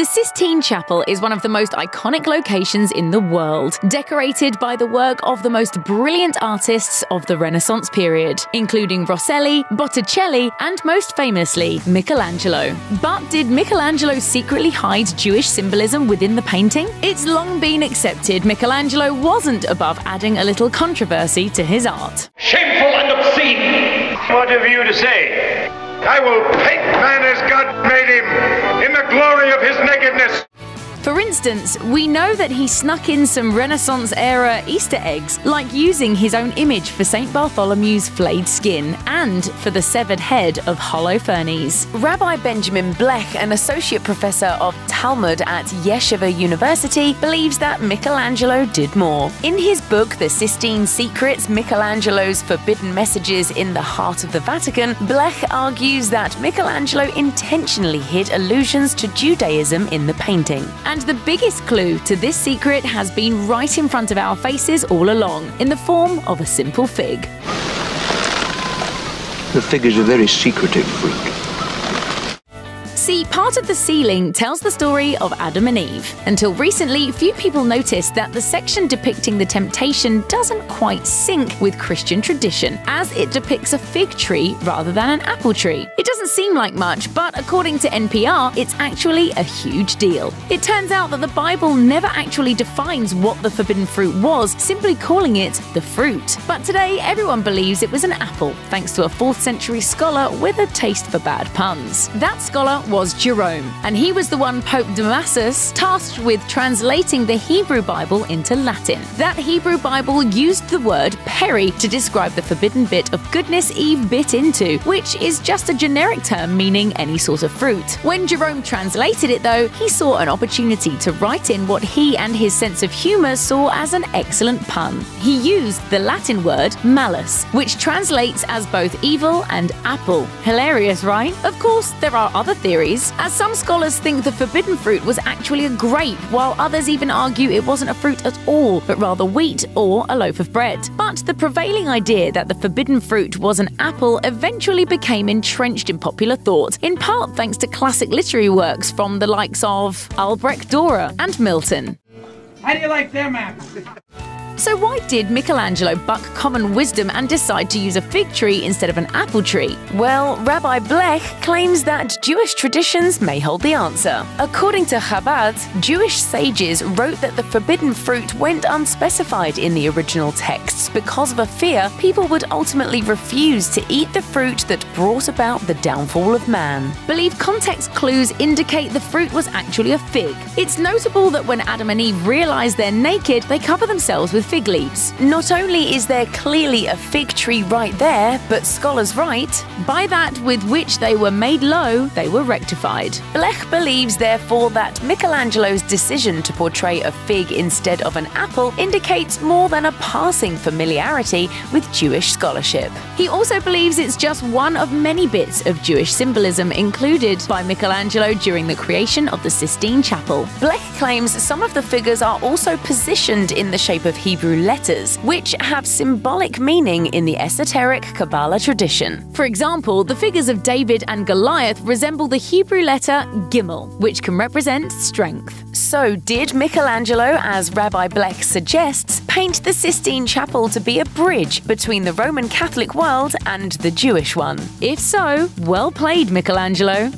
The Sistine Chapel is one of the most iconic locations in the world, decorated by the work of the most brilliant artists of the Renaissance period, including Rosselli, Botticelli, and most famously, Michelangelo. But did Michelangelo secretly hide Jewish symbolism within the painting? It's long been accepted Michelangelo wasn't above adding a little controversy to his art. Shameful and obscene! What have you to say? I will paint man as God made him, in the glory of his nakedness. For instance, we know that he snuck in some Renaissance era Easter eggs, like using his own image for St. Bartholomew's flayed skin and for the severed head of Holofernes. Rabbi Benjamin Blech, an associate professor of Talmud at Yeshiva University, believes that Michelangelo did more. In his book, The Sistine Secrets Michelangelo's Forbidden Messages in the Heart of the Vatican, Blech argues that Michelangelo intentionally hid allusions to Judaism in the painting. And the biggest clue to this secret has been right in front of our faces all along, in the form of a simple fig. The fig is a very secretive fruit. See, part of the ceiling tells the story of Adam and Eve. Until recently, few people noticed that the section depicting the temptation doesn't quite sync with Christian tradition, as it depicts a fig tree rather than an apple tree. It doesn't seem like much, but according to NPR, it's actually a huge deal. It turns out that the Bible never actually defines what the forbidden fruit was, simply calling it the fruit. But today, everyone believes it was an apple, thanks to a 4th century scholar with a taste for bad puns. That scholar was Jerome, and he was the one Pope Damasus tasked with translating the Hebrew Bible into Latin. That Hebrew Bible used the word peri to describe the forbidden bit of goodness Eve bit into, which is just a generic term meaning any sort of fruit. When Jerome translated it, though, he saw an opportunity to write in what he and his sense of humour saw as an excellent pun. He used the Latin word malus, which translates as both evil and apple. Hilarious, right? Of course, there are other theories as some scholars think the forbidden fruit was actually a grape, while others even argue it wasn't a fruit at all, but rather wheat or a loaf of bread. But the prevailing idea that the forbidden fruit was an apple eventually became entrenched in popular thought, in part thanks to classic literary works from the likes of Albrecht Dürer and Milton. How do you like them apples? So, why did Michelangelo buck common wisdom and decide to use a fig tree instead of an apple tree? Well, Rabbi Blech claims that Jewish traditions may hold the answer. According to Chabad, Jewish sages wrote that the forbidden fruit went unspecified in the original texts because of a fear people would ultimately refuse to eat the fruit that brought about the downfall of man. Believe context clues indicate the fruit was actually a fig. It's notable that when Adam and Eve realize they're naked, they cover themselves with fig leaves. Not only is there clearly a fig tree right there, but scholars write, by that with which they were made low, they were rectified. Blech believes, therefore, that Michelangelo's decision to portray a fig instead of an apple indicates more than a passing familiarity with Jewish scholarship. He also believes it's just one of many bits of Jewish symbolism included by Michelangelo during the creation of the Sistine Chapel. Blech claims some of the figures are also positioned in the shape of Hebrew Hebrew letters, which have symbolic meaning in the esoteric Kabbalah tradition. For example, the figures of David and Goliath resemble the Hebrew letter Gimel, which can represent strength. So, did Michelangelo, as Rabbi Blech suggests, paint the Sistine Chapel to be a bridge between the Roman Catholic world and the Jewish one? If so, well played, Michelangelo.